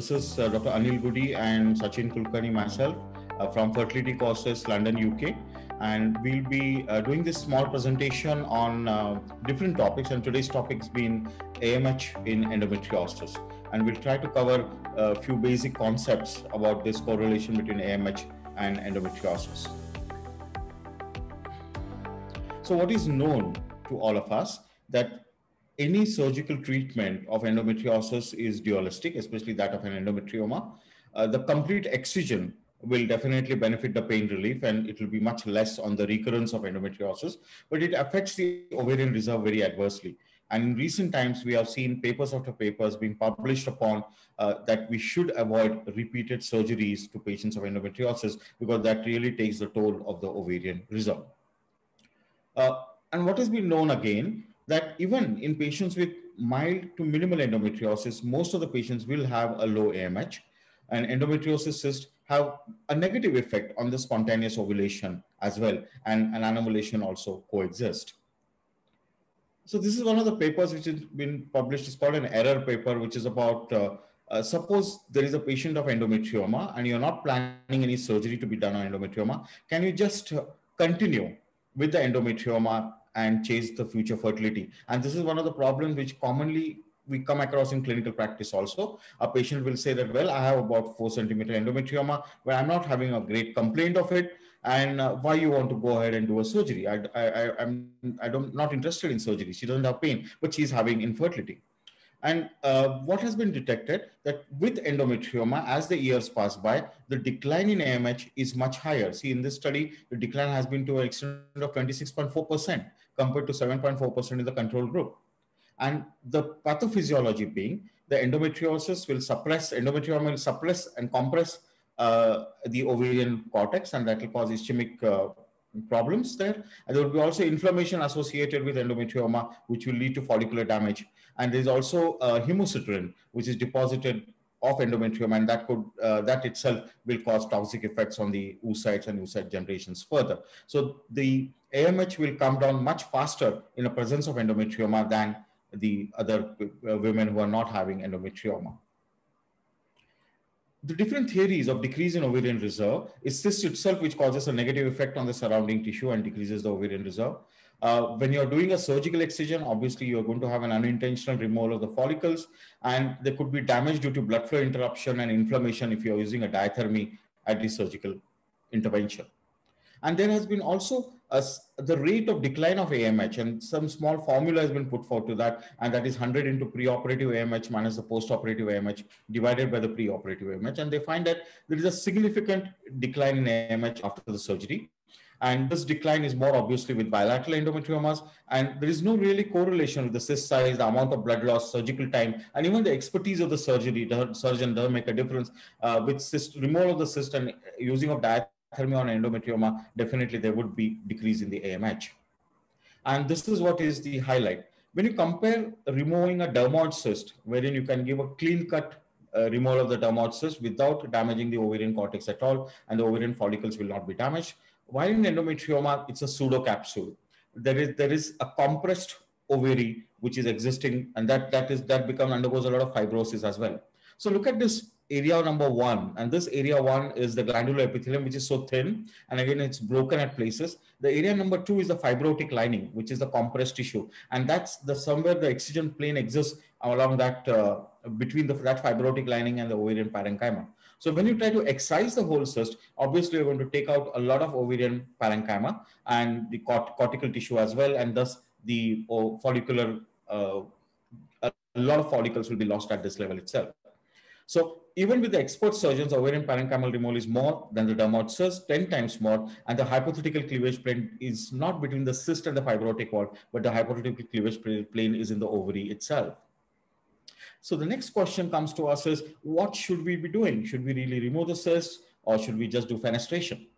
This is Dr. Anil Gudi and Sachin Kulkarni, myself uh, from Fertility Plus, London, UK. And we'll be uh, doing this small presentation on uh, different topics. And today's topic has been AMH in endometriosis. And we'll try to cover a few basic concepts about this correlation between AMH and endometriosis. So, what is known to all of us that any surgical treatment of endometriosis is dualistic, especially that of an endometrioma. Uh, the complete excision will definitely benefit the pain relief and it will be much less on the recurrence of endometriosis, but it affects the ovarian reserve very adversely. And in recent times, we have seen papers after papers being published upon uh, that we should avoid repeated surgeries to patients of endometriosis because that really takes the toll of the ovarian reserve. Uh, and what has been known again that even in patients with mild to minimal endometriosis, most of the patients will have a low AMH and endometriosis cysts have a negative effect on the spontaneous ovulation as well and an anovulation also coexist. So this is one of the papers which has been published. It's called an error paper, which is about uh, uh, suppose there is a patient of endometrioma and you're not planning any surgery to be done on endometrioma. Can you just uh, continue with the endometrioma and chase the future fertility. And this is one of the problems which commonly we come across in clinical practice also. A patient will say that, well, I have about four centimeter endometrioma, but I'm not having a great complaint of it. And uh, why you want to go ahead and do a surgery? I, I, I'm, I don't, not interested in surgery. She doesn't have pain, but she's having infertility. And uh, what has been detected that with endometrioma, as the years pass by, the decline in AMH is much higher. See, in this study, the decline has been to an extent of 26.4% compared to 7.4% in the control group. And the pathophysiology being the endometriosis will suppress, endometrium will suppress and compress uh, the ovarian cortex, and that will cause ischemic uh, problems there. And there will be also inflammation associated with endometrioma, which will lead to follicular damage. And there's also uh, hemosiderin, which is deposited of endometrium, and that could uh, that itself will cause toxic effects on the oocytes and oocyte generations further. So the AMH will come down much faster in the presence of endometrioma than the other uh, women who are not having endometrioma. The different theories of decrease in ovarian reserve is cyst itself, which causes a negative effect on the surrounding tissue and decreases the ovarian reserve. Uh, when you're doing a surgical excision, obviously you're going to have an unintentional removal of the follicles, and there could be damage due to blood flow interruption and inflammation if you're using a diathermy at the surgical intervention. And there has been also a, the rate of decline of AMH, and some small formula has been put forward to that, and that is 100 into preoperative AMH minus the postoperative AMH divided by the preoperative AMH. And they find that there is a significant decline in AMH after the surgery. And this decline is more obviously with bilateral endometriomas. And there is no really correlation with the cyst size, the amount of blood loss, surgical time, and even the expertise of the surgery. The surgeon doesn't make a difference. Uh, with cyst, removal of the cyst and using of diathermy on endometrioma, definitely there would be decrease in the AMH. And this is what is the highlight. When you compare removing a dermoid cyst, wherein you can give a clean cut uh, removal of the dermoid cyst without damaging the ovarian cortex at all, and the ovarian follicles will not be damaged while in endometrioma, it's a pseudocapsule. There is there is a compressed ovary which is existing, and that that is that becomes undergoes a lot of fibrosis as well. So look at this area number one, and this area one is the glandular epithelium, which is so thin, and again it's broken at places. The area number two is the fibrotic lining, which is the compressed tissue, and that's the somewhere the excision plane exists along that uh, between the that fibrotic lining and the ovarian parenchyma. So when you try to excise the whole cyst, obviously you're going to take out a lot of ovarian parenchyma and the cort cortical tissue as well, and thus the oh, follicular, uh, a lot of follicles will be lost at this level itself. So even with the expert surgeons, ovarian parenchymal removal is more than the cyst, 10 times more. And the hypothetical cleavage plane is not between the cyst and the fibrotic wall, but the hypothetical cleavage plane is in the ovary itself. So the next question comes to us is, what should we be doing? Should we really remove the cyst or should we just do fenestration?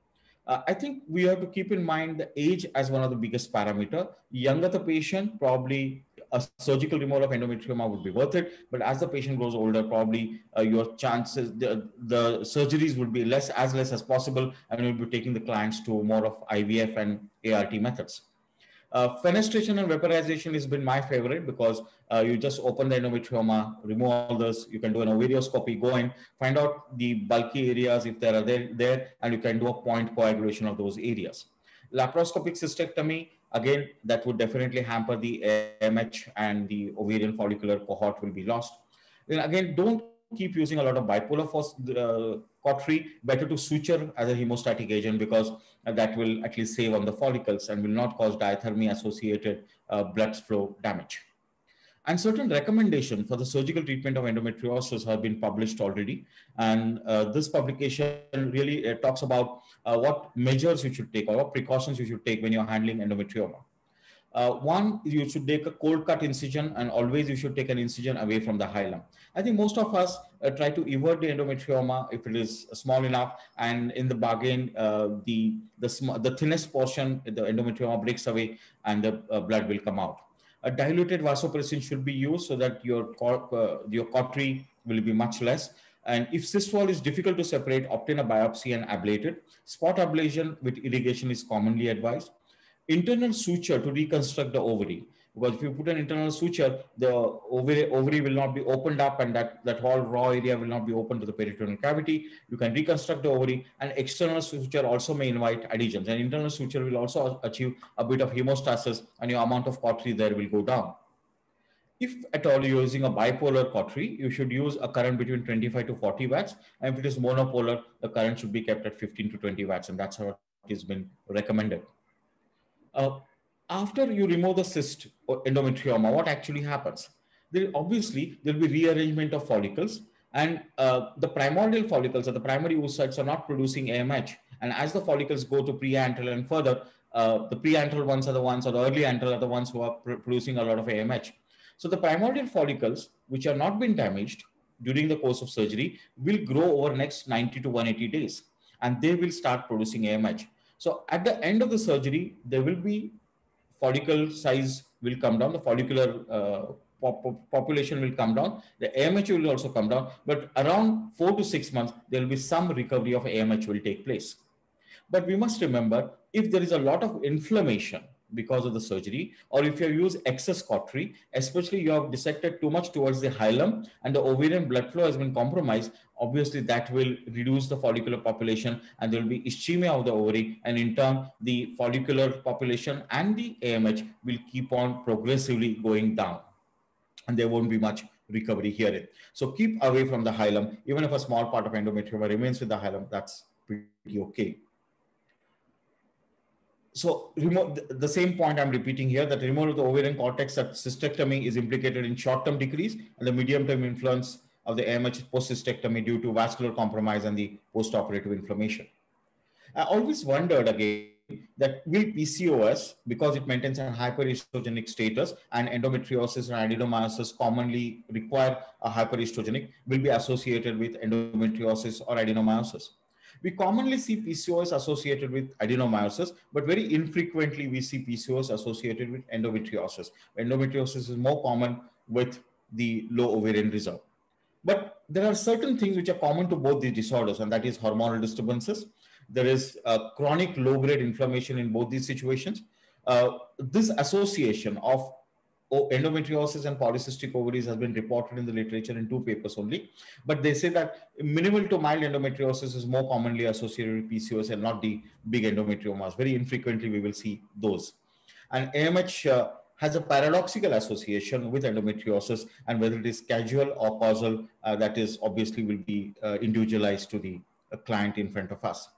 Uh, I think we have to keep in mind the age as one of the biggest parameter. Younger the patient, probably a surgical removal of endometrioma would be worth it. But as the patient grows older, probably uh, your chances, the, the surgeries would be less as less as possible, and you'll be taking the clients to more of IVF and ART methods. Uh, fenestration and vaporization has been my favorite because uh, you just open the endometrioma, remove all this, you can do an ovarioscopy, go in, find out the bulky areas if there are there, there and you can do a point coagulation of those areas. Laparoscopic cystectomy, again, that would definitely hamper the AMH and the ovarian follicular cohort will be lost. Then again, don't keep using a lot of bipolar force uh, cautery, better to suture as a hemostatic agent because that will at least save on the follicles and will not cause diathermy associated uh, blood flow damage. And certain recommendations for the surgical treatment of endometriosis have been published already. And uh, this publication really uh, talks about uh, what measures you should take or what precautions you should take when you're handling endometrioma. Uh, one, you should take a cold cut incision and always you should take an incision away from the hilum. I think most of us uh, try to evert the endometrioma if it is small enough and in the bargain, uh, the, the, the thinnest portion, the endometrioma breaks away and the blood will come out. A diluted vasopressin should be used so that your, uh, your cautery will be much less. And if cyst wall is difficult to separate, obtain a biopsy and ablate it. Spot ablation with irrigation is commonly advised internal suture to reconstruct the ovary. Because if you put an internal suture, the ovary, ovary will not be opened up and that, that whole raw area will not be open to the peritoneal cavity. You can reconstruct the ovary and external suture also may invite adhesions and internal suture will also achieve a bit of hemostasis and your amount of cautery there will go down. If at all you're using a bipolar cautery, you should use a current between 25 to 40 watts. And if it is monopolar, the current should be kept at 15 to 20 watts. And that's how it has been recommended. Uh, after you remove the cyst or endometrioma, what actually happens? There obviously there'll be rearrangement of follicles, and uh, the primordial follicles or the primary oocytes are not producing AMH. And as the follicles go to preantral and further, uh, the preantral ones are the ones, or the early antral are the ones who are pr producing a lot of AMH. So the primordial follicles, which are not been damaged during the course of surgery, will grow over next 90 to 180 days, and they will start producing AMH. So at the end of the surgery, there will be follicle size will come down, the follicular uh, pop population will come down, the AMH will also come down, but around four to six months, there will be some recovery of AMH will take place. But we must remember, if there is a lot of inflammation, because of the surgery, or if you use excess cautery, especially you have dissected too much towards the hilum and the ovarian blood flow has been compromised, obviously that will reduce the follicular population and there will be ischemia of the ovary. And in turn the follicular population and the AMH will keep on progressively going down. And there won't be much recovery here. So keep away from the hilum, even if a small part of endometrium remains with the hilum, that's pretty okay so the same point I'm repeating here that removal of the ovarian cortex at cystectomy is implicated in short-term decrease and the medium-term influence of the AMH post-cystectomy due to vascular compromise and the post-operative inflammation. I always wondered again that will PCOS, because it maintains a hyperestrogenic status and endometriosis and adenomyosis commonly require a hyperestrogenic, will be associated with endometriosis or adenomyosis. We commonly see PCOS associated with adenomyosis, but very infrequently we see PCOS associated with endometriosis. Endometriosis is more common with the low ovarian reserve. But there are certain things which are common to both these disorders, and that is hormonal disturbances. There is chronic low-grade inflammation in both these situations. Uh, this association of endometriosis and polycystic ovaries has been reported in the literature in two papers only. But they say that minimal to mild endometriosis is more commonly associated with PCOS and not the big endometriomas. Very infrequently, we will see those. And AMH uh, has a paradoxical association with endometriosis and whether it is causal or causal, uh, that is obviously will be uh, individualized to the uh, client in front of us.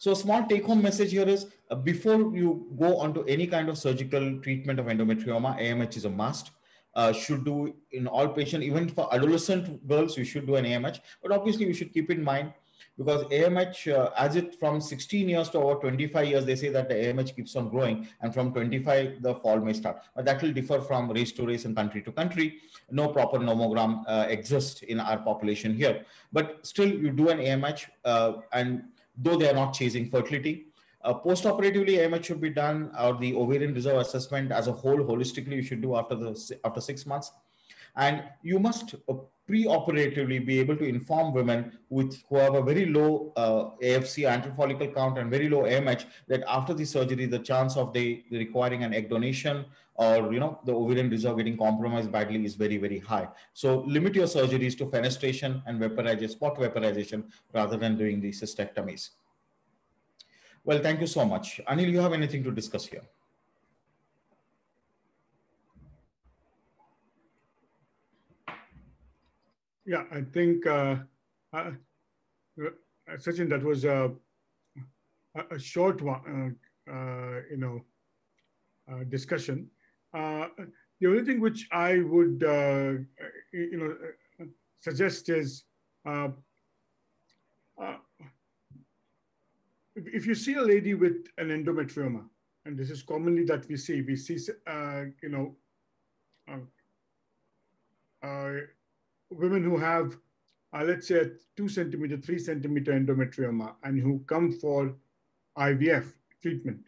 So a small take home message here is uh, before you go on to any kind of surgical treatment of endometrioma, AMH is a must. Uh, should do in all patients, even for adolescent girls, you should do an AMH. But obviously, you should keep in mind because AMH, uh, as it from 16 years to over 25 years, they say that the AMH keeps on growing, and from 25 the fall may start. But that will differ from race to race and country to country. No proper nomogram uh, exists in our population here, but still you do an AMH uh, and though they are not chasing fertility. Uh, post-operatively, AMH should be done, or the ovarian reserve assessment as a whole, holistically, you should do after the after six months. And you must uh, pre-operatively be able to inform women with who have a very low uh, AFC antral follicle count and very low AMH that after the surgery, the chance of they requiring an egg donation or you know the ovarian reserve getting compromised badly is very very high. So limit your surgeries to fenestration and vaporization, spot vaporization rather than doing the cystectomies. Well, thank you so much. Anil, you have anything to discuss here? Yeah, I think, uh, uh, Sachin, that was a, a short one, uh, uh you know, uh, discussion. Uh, the only thing which I would, you know, suggest is if you see a lady with an endometrioma, and this is commonly that we see, we see, you know, women who have, uh, let's say, a two centimeter, three centimeter endometrioma and who come for IVF treatment.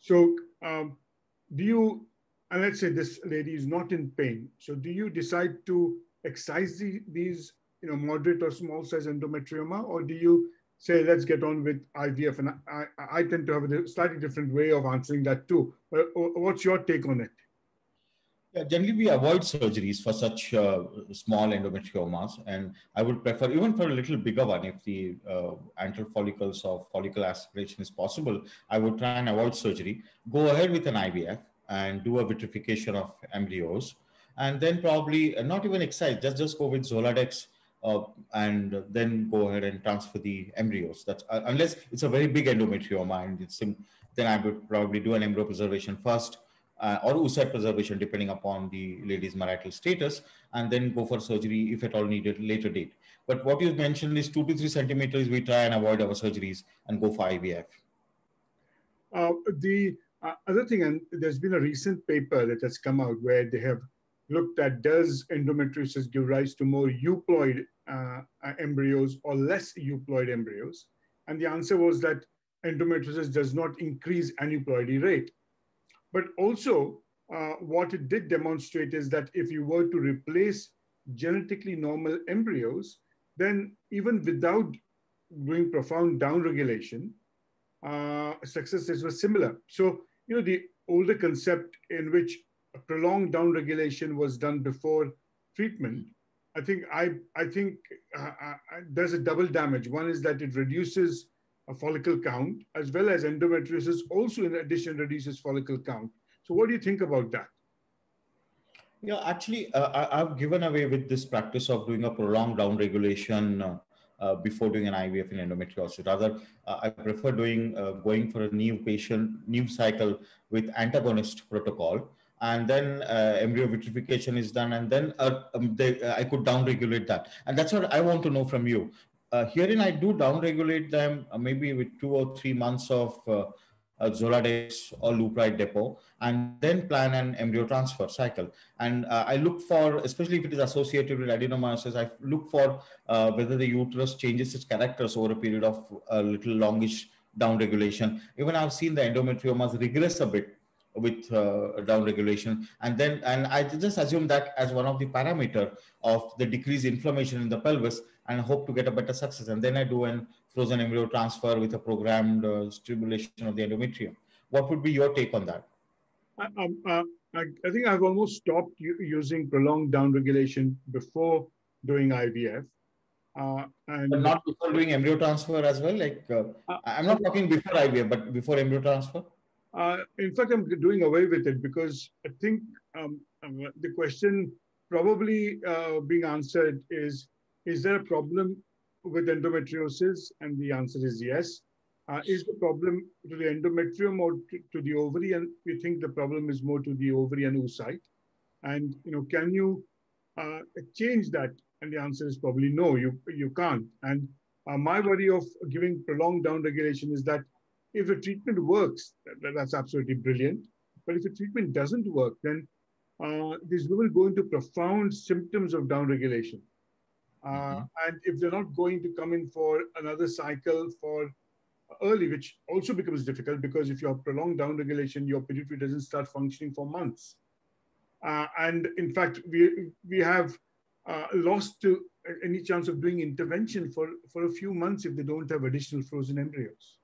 So, um, do you, and let's say this lady is not in pain, so do you decide to excise the, these, you know, moderate or small size endometrioma, or do you say, let's get on with IVF? And I, I, I tend to have a slightly different way of answering that too. What's your take on it? Yeah, generally we avoid surgeries for such uh, small endometriomas, and I would prefer even for a little bigger one, if the uh, antral follicles or follicle aspiration is possible, I would try and avoid surgery. Go ahead with an IVF and do a vitrification of embryos, and then probably uh, not even excise, just just go with Zoladex. Uh, and then go ahead and transfer the embryos. That's uh, unless it's a very big endometrioma, and it's then I would probably do an embryo preservation first, uh, or oocyte preservation depending upon the lady's marital status and then go for surgery if at all needed later date. But what you've mentioned is two to three centimeters, we try and avoid our surgeries and go for IVF. Uh, the uh, other thing, and there's been a recent paper that has come out where they have looked at does endometriosis give rise to more euploid uh, embryos or less euploid embryos? And the answer was that endometriosis does not increase aneuploidy rate. But also, uh, what it did demonstrate is that if you were to replace genetically normal embryos, then even without doing profound downregulation, uh, success rates were similar. So, you know, the older concept in which a prolonged downregulation was done before treatment, I think I I think uh, uh, there's a double damage. One is that it reduces follicle count, as well as endometriosis also in addition reduces follicle count. So what do you think about that? Yeah, actually, uh, I, have given away with this practice of doing a prolonged downregulation uh, uh, before doing an IVF in endometriosis. Rather, uh, I prefer doing uh, going for a new patient, new cycle with antagonist protocol, and then uh, embryo vitrification is done, and then um, they, I could downregulate that. And that's what I want to know from you uh, herein I do downregulate them uh, maybe with two or three months of uh, uh, Zoladex or Leupride depot, and then plan an embryo transfer cycle. And uh, I look for, especially if it is associated with adenomyosis, I look for uh, whether the uterus changes its characters over a period of a little longish downregulation. Even I've seen the endometriomas regress a bit with uh, down regulation and then and i just assume that as one of the parameter of the decreased inflammation in the pelvis and hope to get a better success. And then I do an frozen embryo transfer with a programmed uh, stimulation of the endometrium. What would be your take on that? Um, uh, I, I, think I've almost stopped using prolonged downregulation before doing IVF. Uh, and but not before doing embryo transfer as well. Like uh, uh, I'm not talking before IVF, but before embryo transfer. Uh, in fact, I'm doing away with it because I think um, um the question probably being answered is is there a problem with endometriosis? And the answer is yes. Uh, is the problem to the endometrium or to, to, the ovary? And we think the problem is more to the ovary and oocyte. And you know, can you uh, change that? And the answer is probably no. You you can't. And uh, my worry of giving prolonged downregulation is that if the treatment works, that, that's absolutely brilliant. But if the treatment doesn't work, then uh, these women go into profound symptoms of downregulation. Uh, mm-hmm. And if they're not going to come in for another cycle for early, which also becomes difficult because if you have prolonged downregulation, your pituitary doesn't start functioning for months. Uh, and in fact, we, we have uh, lost to any chance of doing intervention for, for a few months if they don't have additional frozen embryos.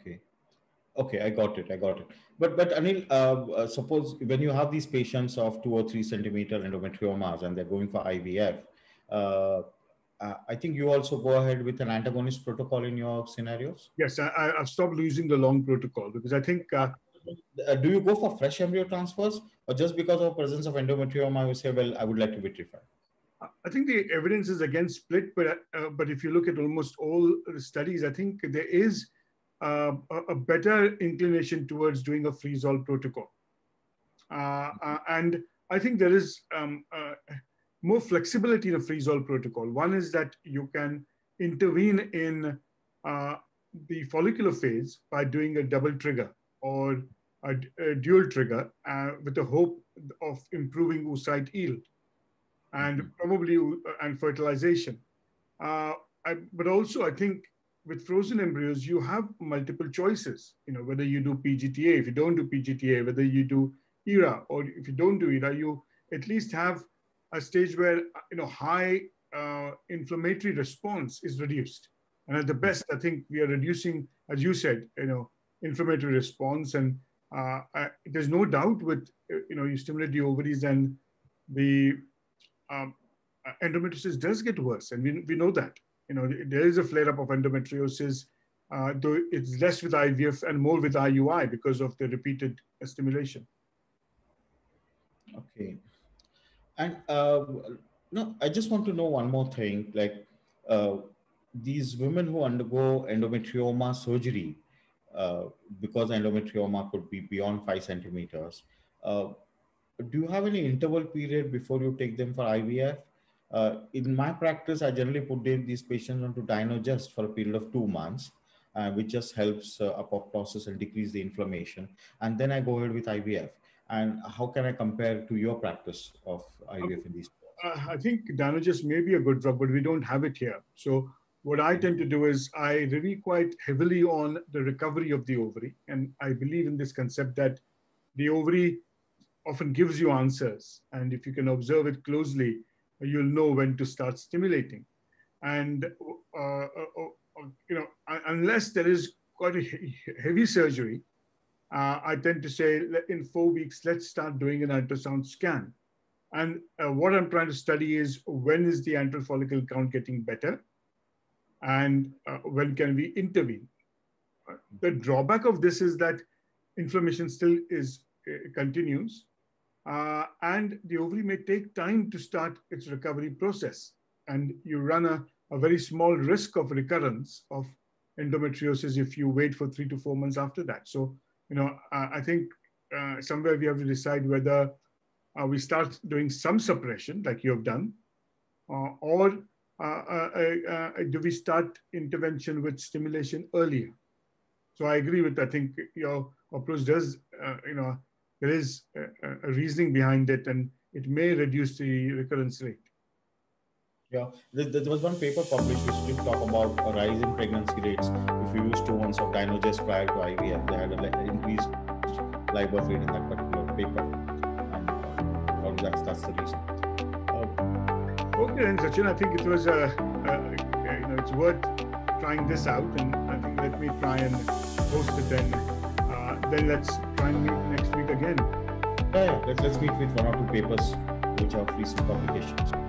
Okay. Okay, I got it. I got it. But but Anil, uh, uh suppose when you have these patients of two or three centimeter endometriomas and they're going for IVF, I think you also go ahead with an antagonist protocol in your scenarios. Yes, I, have stopped using the long protocol because I think. Uh, uh, do you go for fresh embryo transfers, or just because of presence of endometrioma, you say, well, I would like to vitrify? I think the evidence is against split, but uh, but if you look at almost all the studies, I think there is uh, a better inclination towards doing a freeze-all protocol. Uh, uh, and I think there is um, uh, more flexibility in a freeze-all protocol. One is that you can intervene in uh, the follicular phase by doing a double trigger or a, a dual trigger uh, with the hope of improving oocyte yield and mm-hmm. probably and fertilization. I, but also, I think with frozen embryos, you have multiple choices. You know, whether you do PGTA, if you don't do PGTA, whether you do ERA, or if you don't do ERA, you at least have a stage where you know high uh, inflammatory response is reduced. And at the best, I think we are reducing, as you said, you know, inflammatory response. And uh, I, there's no doubt with you know you stimulate the ovaries and the um, endometriosis does get worse, and we, we know that you know, there is a flare up of endometriosis, uh, though it's less with IVF and more with IUI because of the repeated stimulation. Okay. And uh, no, I just want to know one more thing. Like uh, these women who undergo endometrioma surgery, uh, because endometrioma could be beyond five centimeters, uh, do you have any interval period before you take them for IVF? Uh, in my practice, I generally put these patients onto Dienogest for a period of two months, uh, which just helps uh, apoptosis and decrease the inflammation. And then I go ahead with IVF. And how can I compare to your practice of IVF in these? Uh, I think Dienogest may be a good drug, but we don't have it here. So what I tend to do is I rely quite heavily on the recovery of the ovary. And I believe in this concept that the ovary often gives you answers. And if you can observe it closely, you'll know when to start stimulating. And uh, uh, uh, you know, unless there is quite a heavy surgery, uh, I tend to say in four weeks, let's start doing an ultrasound scan. And uh, what I'm trying to study is when is the antral follicle count getting better, and uh, when can we intervene? The drawback of this is that inflammation still is continues, uh, and the ovary may take time to start its recovery process. And you run a, a very small risk of recurrence of endometriosis if you wait for three to four months after that. So, you know, uh, I think uh, somewhere we have to decide whether uh, we start doing some suppression like you have done, uh, or uh, do we start intervention with stimulation earlier? So I agree with, I think your approach does, you know, there is a, a reasoning behind it and it may reduce the recurrence rate. Yeah, there, there, was one paper published which did talk about a rise in pregnancy rates if you use two months of Dienogest prior to IVF. They had an increased live birth rate in that particular paper, and uh, probably that's that's the reason. Uh, okay, then Sachin, I think it was uh, uh, you know it's worth trying this out, and I think let me try and post it then. Uh, then let's try and meet next week again. Yeah, yeah. Let, let's meet with one or two papers which are recent publications.